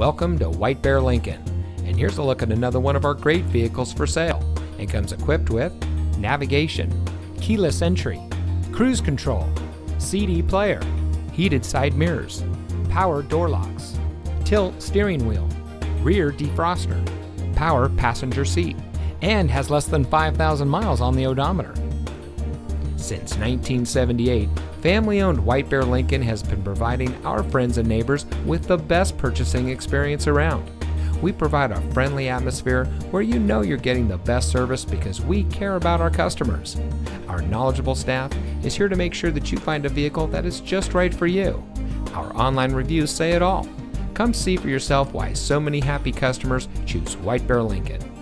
Welcome to White Bear Lincoln. And here's a look at another one of our great vehicles for sale. It comes equipped with navigation, keyless entry, cruise control, CD player, heated side mirrors, power door locks, tilt steering wheel, rear defroster, power passenger seat, and has less than 5,000 miles on the odometer. Since 1978, family owned White Bear Lincoln has been providing our friends and neighbors with the best purchasing experience around. We provide a friendly atmosphere where you know you're getting the best service because we care about our customers. Our knowledgeable staff is here to make sure that you find a vehicle that is just right for you. Our online reviews say it all. Come see for yourself why so many happy customers choose White Bear Lincoln.